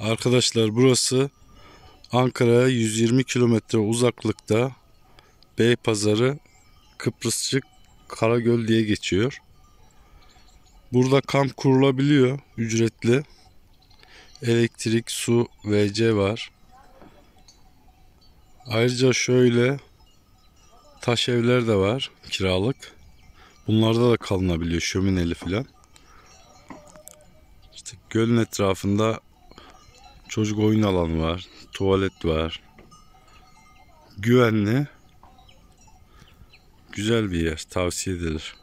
Arkadaşlar burası Ankara'ya 120 kilometre uzaklıkta Beypazarı Kıbrısçık Karagöl diye geçiyor. Burada kamp kurulabiliyor ücretli. Elektrik, su, VC var. Ayrıca şöyle taş evler de var kiralık. Bunlarda da kalınabiliyor şömineli filan. İşte gölün etrafında çocuk oyun alanı var, tuvalet var. Güvenli. Güzel bir yer, tavsiye edilir.